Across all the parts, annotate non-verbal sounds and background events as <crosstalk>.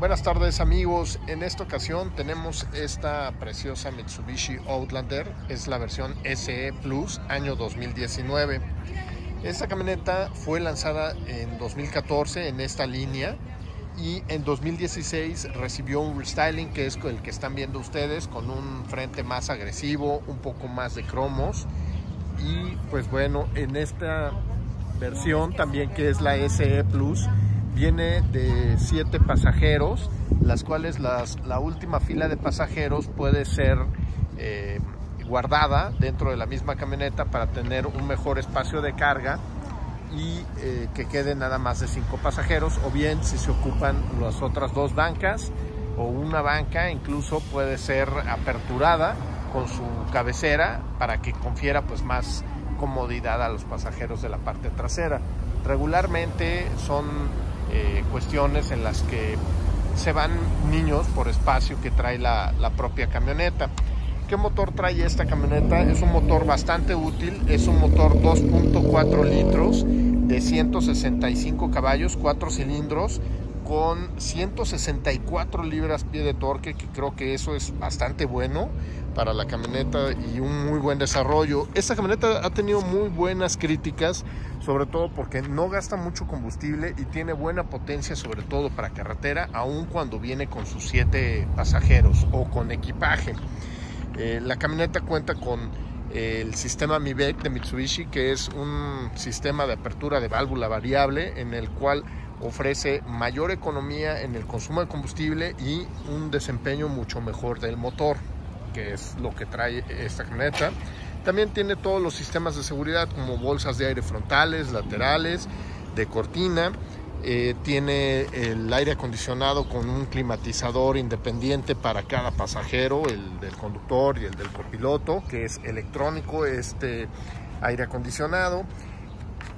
Buenas tardes amigos, en esta ocasión tenemos esta preciosa Mitsubishi Outlander, es la versión SE Plus año 2019. Esta camioneta fue lanzada en 2014 en esta línea y en 2016 recibió un restyling que es el que están viendo ustedes con un frente más agresivo, un poco más de cromos. Y pues bueno, en esta versión también que es la SE Plus viene de 7 pasajeros, las cuales las, la última fila de pasajeros puede ser eh, guardada dentro de la misma camioneta para tener un mejor espacio de carga y eh, que quede nada más de cinco pasajeros o bien si se ocupan las otras dos bancas o una banca incluso puede ser aperturada con su cabecera para que confiera pues más comodidad a los pasajeros de la parte trasera. Regularmente son eh, cuestiones en las que se van niños por espacio que trae la, la propia camioneta. ¿Qué motor trae esta camioneta? Es un motor bastante útil, es un motor 2.4 litros de 165 caballos, 4 cilindros, con 164 libras pie de torque, que creo que eso es bastante bueno para la camioneta y un muy buen desarrollo. Esta camioneta ha tenido muy buenas críticas, sobre todo porque no gasta mucho combustible y tiene buena potencia, sobre todo para carretera, aun cuando viene con sus 7 pasajeros o con equipaje. Eh, la camioneta cuenta con eh, el sistema MIVEC de Mitsubishi, que es un sistema de apertura de válvula variable en el cual ofrece mayor economía en el consumo de combustible y un desempeño mucho mejor del motor, que es lo que trae esta camioneta. También tiene todos los sistemas de seguridad como bolsas de aire frontales, laterales, de cortina, eh, tiene el aire acondicionado con un climatizador independiente para cada pasajero, el del conductor y el del copiloto, que es electrónico este aire acondicionado.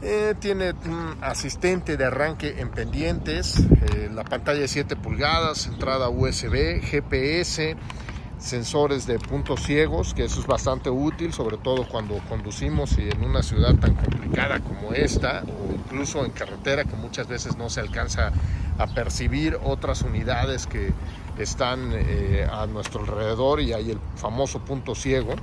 Eh, tiene un asistente de arranque en pendientes, eh, la pantalla de 7 pulgadas, entrada USB, GPS, sensores de puntos ciegos, que eso es bastante útil, sobre todo cuando conducimos y en una ciudad tan complicada como esta, o incluso en carretera que muchas veces no se alcanza a percibir otras unidades que están eh, a nuestro alrededor y hay el famoso punto ciego.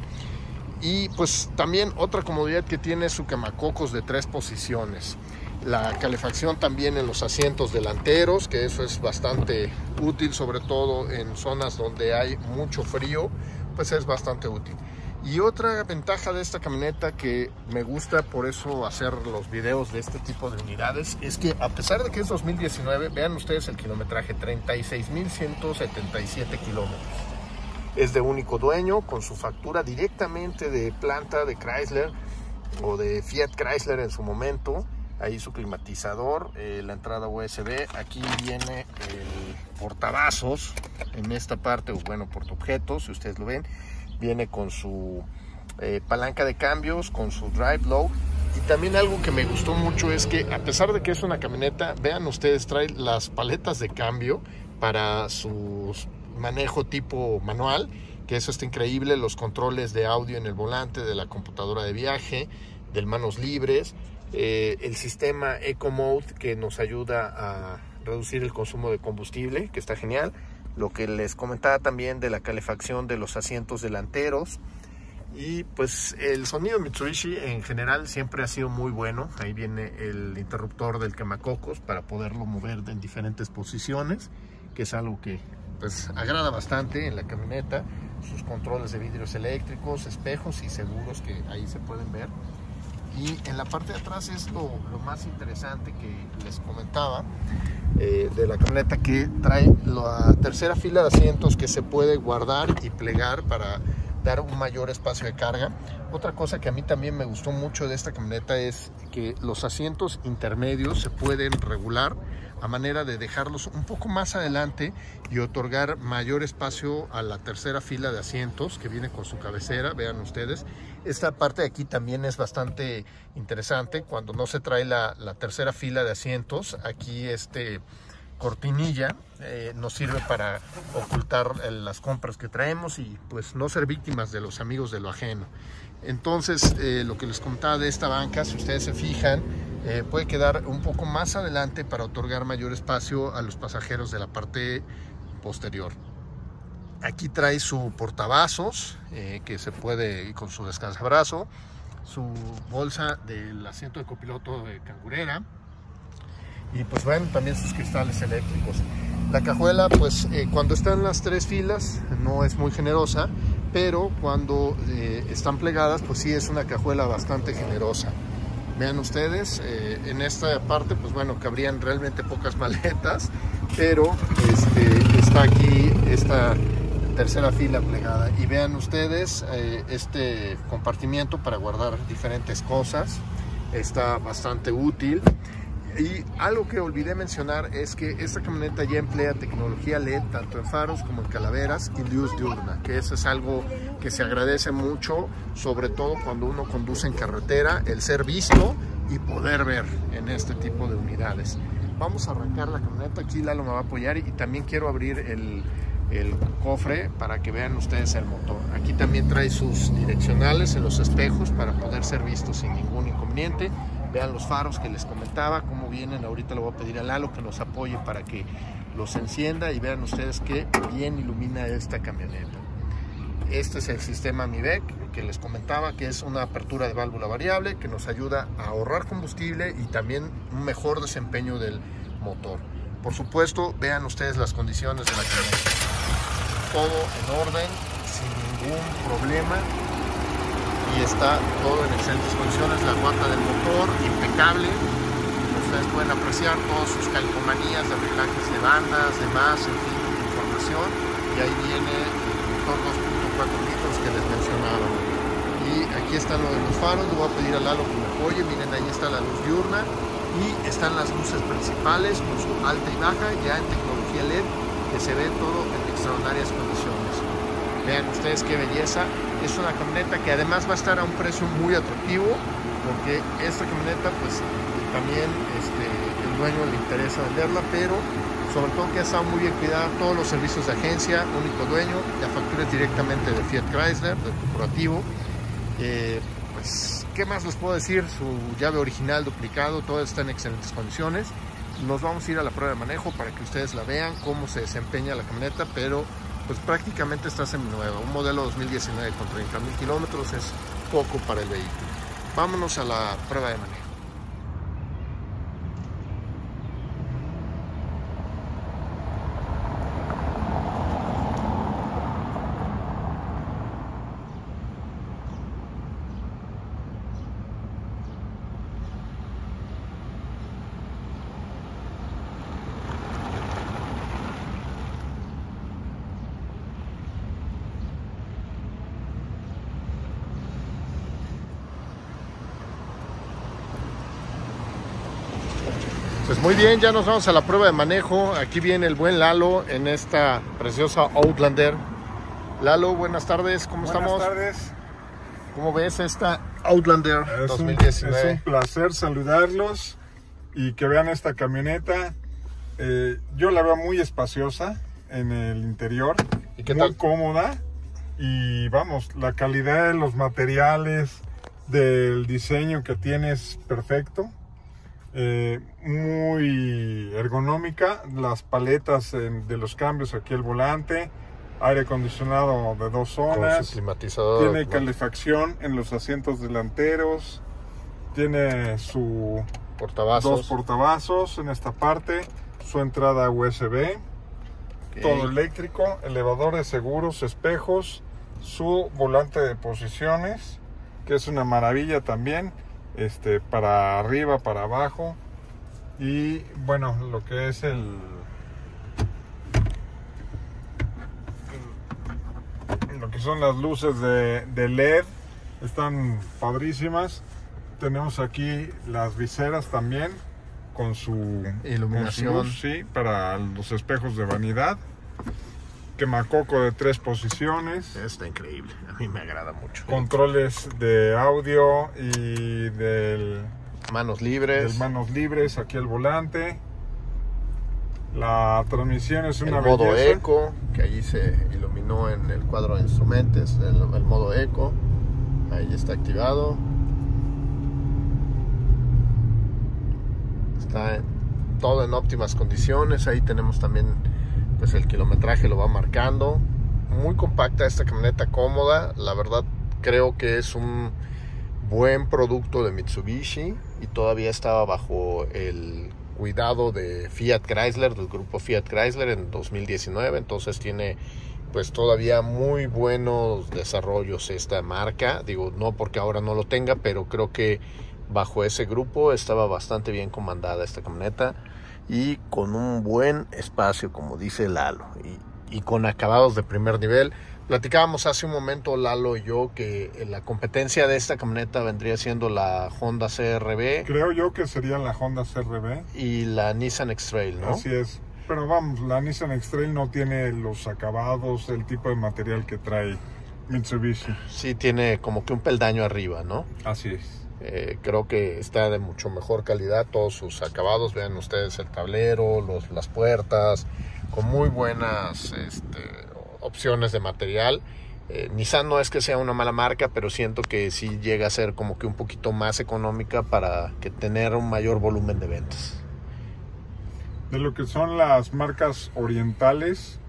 Y pues también otra comodidad que tiene es su quemacocos de tres posiciones la calefacción también en los asientos delanteros, que eso es bastante útil, sobre todo en zonas donde hay mucho frío, pues es bastante útil. Y otra ventaja de esta camioneta que me gusta por eso hacer los videos de este tipo de unidades es que a pesar de que es 2019, vean ustedes el kilometraje, 36.177 kilómetros. Es de único dueño, con su factura directamente de planta de Chrysler o de Fiat Chrysler en su momento ahí su climatizador, eh, la entrada USB, aquí viene el portavasos en esta parte, o bueno, portaobjetos, si ustedes lo ven, viene con su eh, palanca de cambios, con su drive low, y también algo que me gustó mucho es que a pesar de que es una camioneta, vean ustedes, trae las paletas de cambio para su manejo tipo manual, que eso está increíble, los controles de audio en el volante, de la computadora de viaje, del manos libres, eh, el sistema Eco Mode que nos ayuda a reducir el consumo de combustible, que está genial. Lo que les comentaba también de la calefacción de los asientos delanteros. Y pues el sonido Mitsubishi en general siempre ha sido muy bueno. Ahí viene el interruptor del quemacocos para poderlo mover en diferentes posiciones, que es algo que pues agrada bastante en la camioneta. Sus controles de vidrios eléctricos, espejos y seguros que ahí se pueden ver. Y en la parte de atrás es lo, más interesante que les comentaba eh, de la camioneta que trae la tercera fila de asientos que se puede guardar y plegar para dar un mayor espacio de carga. Otra cosa que a mí también me gustó mucho de esta camioneta es que los asientos intermedios se pueden regular a manera de dejarlos un poco más adelante y otorgar mayor espacio a la tercera fila de asientos que viene con su cabecera, vean ustedes. Esta parte de aquí también es bastante interesante cuando no se trae la, tercera fila de asientos. Aquí este cortinilla eh, nos sirve para ocultar eh, las compras que traemos y pues no ser víctimas de los amigos de lo ajeno. Entonces, eh, lo que les contaba de esta banca, si ustedes se fijan, puede quedar un poco más adelante para otorgar mayor espacio a los pasajeros de la parte posterior. Aquí trae su portavasos que se puede con su descansabrazo, su bolsa del asiento de copiloto de cangurera y pues bueno, también sus cristales eléctricos. La cajuela pues eh, cuando están las tres filas no es muy generosa, pero cuando están plegadas pues sí es una cajuela bastante generosa. Vean ustedes, eh, en esta parte, pues bueno, cabrían realmente pocas <laughs> maletas, pero este, está aquí esta tercera fila plegada. Y vean ustedes eh, este compartimiento para guardar diferentes cosas, está bastante útil. Y algo que olvidé mencionar es que esta camioneta ya emplea tecnología LED tanto en faros como en calaveras y luz diurna, que eso es algo que se agradece mucho, sobre todo cuando uno conduce en carretera, el ser visto y poder ver en este tipo de unidades. Vamos a arrancar la camioneta, aquí Lalo me va a apoyar y también quiero abrir el, el cofre para que vean ustedes el motor. Aquí también trae sus direccionales en los espejos para poder ser visto sin ningún inconveniente. Vean los faros que les comentaba, cómo vienen. Ahorita le voy a pedir a Lalo que nos apoye para que los encienda y vean ustedes qué bien ilumina esta camioneta. Este es el sistema MIVEC que les comentaba, que es una apertura de válvula variable que nos ayuda a ahorrar combustible y también un mejor desempeño del motor. Por supuesto, vean ustedes las condiciones de la camioneta. Todo en orden, sin ningún problema y está todo en excelentes condiciones, la guata del motor impecable, ustedes pueden apreciar todas sus calcomanías de reglajes de bandas, demás, en fin, información, y ahí viene el motor 2.4 litros que les mencionaba. Y aquí está lo de los faros, le voy a pedir a Lalo que me apoye, miren ahí está la luz diurna, y están las luces principales con su alta y baja, ya en tecnología LED, que se ve todo en extraordinarias condiciones. Vean ustedes qué belleza. Es una camioneta que además va a estar a un precio muy atractivo porque esta camioneta pues también este, el dueño le interesa venderla, pero sobre todo que ha estado muy bien cuidada, todos los servicios de agencia, único dueño, la factura es directamente de Fiat Chrysler, del corporativo. Eh, pues, ¿qué más les puedo decir? Su llave original duplicado, todo está en excelentes condiciones. Nos vamos a ir a la prueba de manejo para que ustedes la vean, cómo se desempeña la camioneta, pero pues prácticamente está seminueva. Un modelo 2019 con 30 mil kilómetros es poco para el vehículo. Vámonos a la prueba de manejo. Pues muy bien, ya nos vamos a la prueba de manejo. Aquí viene el buen Lalo en esta preciosa Outlander. Lalo, buenas tardes, ¿cómo buenas estamos? Buenas tardes. ¿Cómo ves esta Outlander es 2019? Un, es un placer saludarlos y que vean esta camioneta. Eh, yo la veo muy espaciosa en el interior, ¿Y qué muy tal? cómoda y vamos, la calidad de los materiales, del diseño que tiene es perfecto. Eh, muy ergonómica, las paletas eh, de los cambios aquí el volante, aire acondicionado de dos zonas, climatizador. tiene calefacción en los asientos delanteros, tiene su portavasos. dos portavasos en esta parte, su entrada USB, todo eléctrico, elevador de seguros, espejos, su volante de posiciones, que es una maravilla también, este, para arriba, para abajo, y bueno, lo que es el, lo que son las luces de, de LED, están padrísimas. Tenemos aquí las viseras también con su Iluminación. con su luz, sí, para los espejos de vanidad. Quemacoco de tres posiciones. Está increíble, a mí me agrada mucho. Controles de audio y del, Manos del libres. manos libres aquí al volante. La transmisión es el una modo belleza. eco, que allí se iluminó en el cuadro de instrumentos, el, el modo eco. Ahí está activado. está todo en óptimas condiciones. Ahí tenemos también pues el kilometraje lo va marcando. Muy compacta esta camioneta, cómoda. La verdad creo que es un buen producto de Mitsubishi y todavía estaba bajo el cuidado de Fiat Chrysler, del grupo Fiat Chrysler en 2019. Entonces tiene pues todavía muy buenos desarrollos esta marca. Digo, no porque ahora no lo tenga, pero creo que bajo ese grupo estaba bastante bien comandada esta camioneta y con un buen espacio, como dice Lalo, y, y con acabados de primer nivel. Platicábamos hace un momento Lalo y yo que la competencia de esta camioneta vendría siendo la Honda CRB. Creo yo que sería la Honda CRB. Y la Nissan X-Trail, ¿no? Así es. Pero vamos, la Nissan X-Trail no tiene los acabados, el tipo de material que trae Mitsubishi. Sí, tiene como que un peldaño arriba, ¿no? Así es. Eh, creo que está de mucho mejor calidad todos sus acabados. Vean ustedes el tablero, los, las puertas, con muy buenas este, opciones de material. Eh, Nissan no es que sea una mala marca, pero siento que sí llega a ser como que un poquito más económica para que tener un mayor volumen de ventas. De lo que son las marcas orientales,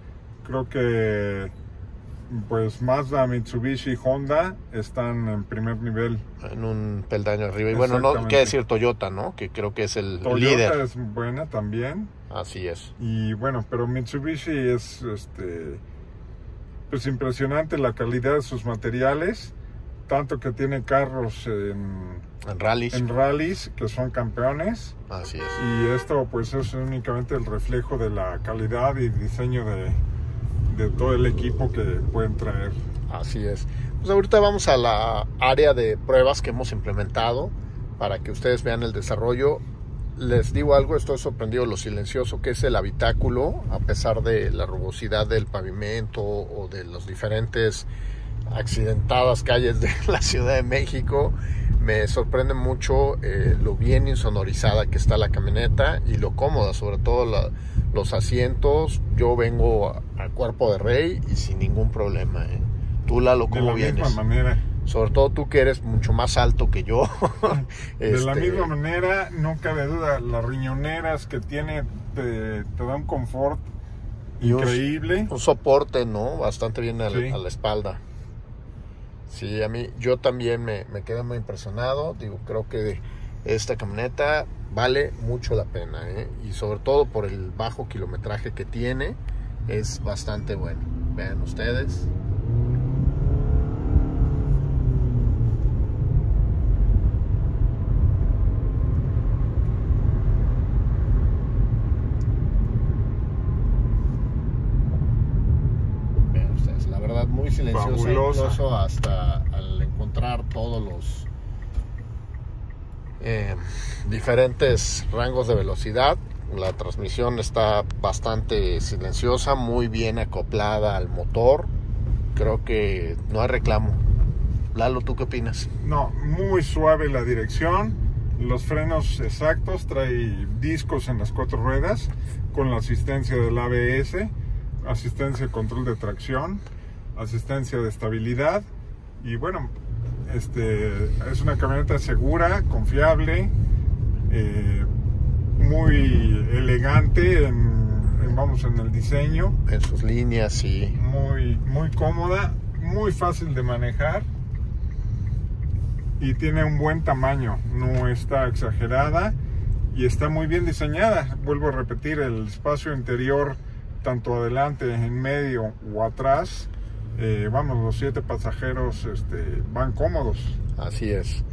creo que pues Mazda, Mitsubishi y Honda están en primer nivel. En un peldaño arriba. Y bueno, no quiere decir Toyota, ¿no? Que creo que es el Toyota líder. Toyota es buena también. Así es. Y bueno, pero Mitsubishi es este pues impresionante la calidad de sus materiales, tanto que tiene carros en, en rallies. En rallies que son campeones. Así es. Y esto pues es únicamente el reflejo de la calidad y diseño de, de todo el equipo que pueden traer. Así es. Pues ahorita vamos a la área de pruebas que hemos implementado para que ustedes vean el desarrollo. Les digo algo, estoy sorprendido lo silencioso que es el habitáculo, a pesar de la rugosidad del pavimento o de las diferentes accidentadas calles de <laughs> la Ciudad de México. Me sorprende mucho eh, lo bien insonorizada que está la camioneta y lo cómoda, sobre todo la, los asientos. Yo vengo a, a, cuerpo de rey y sin ningún problema. ¿eh? Tú, Lalo, ¿cómo de la vienes? Misma manera. Sobre todo tú que eres mucho más alto que yo. <laughs> de este... la misma manera, no cabe duda, las riñoneras que tiene te, te da un confort y increíble. Un, un, soporte, ¿no? Bastante bien Sí. a la espalda. Sí, a mí, yo también me, me quedé muy impresionado. Digo, creo que esta camioneta vale mucho la pena, ¿eh? Y sobre todo por el bajo kilometraje que tiene, es bastante bueno. Vean ustedes. Vean ustedes, la verdad muy silenciosa, Fabulosa. incluso hasta al encontrar todos los eh, diferentes rangos de velocidad. La transmisión está bastante silenciosa, muy bien acoplada al motor. Creo que no hay reclamo. Lalo, ¿tú qué opinas? No, muy suave la dirección, los frenos exactos, trae discos en las cuatro ruedas con la asistencia del ABS, asistencia de control de tracción, asistencia de estabilidad. Y bueno, este es una camioneta segura, confiable, eh, muy elegante en, en, vamos en el diseño, En sus líneas y muy muy cómoda, muy fácil de manejar y tiene un buen tamaño, no está exagerada y está muy bien diseñada. Vuelvo a repetir, el espacio interior, tanto adelante, en medio o atrás, eh, vamos, los siete pasajeros este, van cómodos. Así es.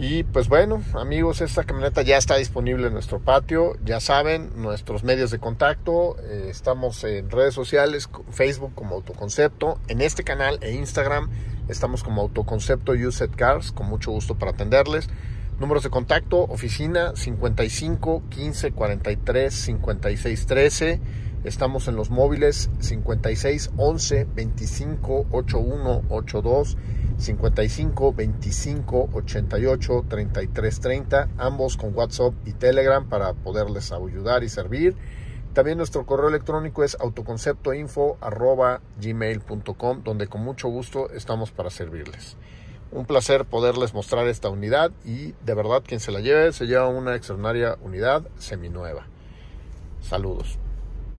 Y pues bueno, amigos, esta camioneta ya está disponible en nuestro patio. Ya saben, nuestros medios de contacto. eh, estamos en redes sociales, Facebook como Autoconcepto, en este canal e Instagram estamos como Autoconcepto Used Cars, con mucho gusto para atenderles. Números de contacto, oficina 55 15 43 56 13. Estamos en los móviles 56 11 25 81 82 55 25 88 33 30, ambos con WhatsApp y Telegram para poderles ayudar y servir. También nuestro correo electrónico es autoconceptoinfo arroba gmail.com donde con mucho gusto estamos para servirles. Un placer poderles mostrar esta unidad y de verdad quien se la lleve se lleva una extraordinaria unidad seminueva. Saludos.